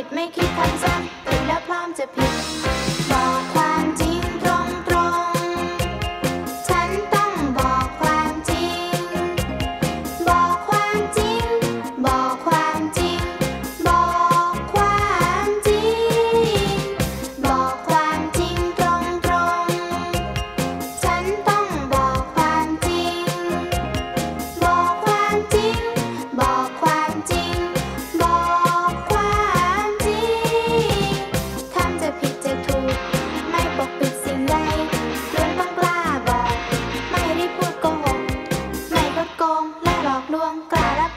it, make it thumbs up.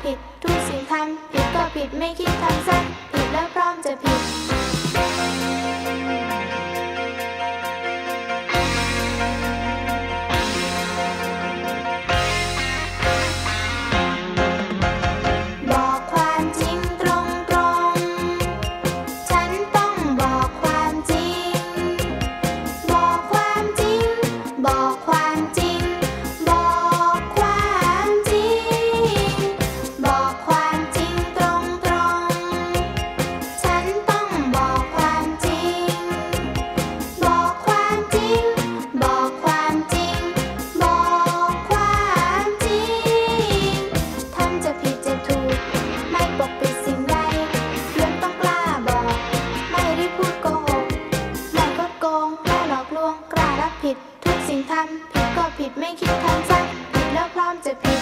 ผิดทุกสิ่งทำผิดก็ผิดไม่คิดทำซ้ำผิดแล้วพร้อมจะผิด ผิด ทุกสิ่งทำผิดก็ผิดไม่คิดทำซ้ำผิดแล้วพร้อมจะผิด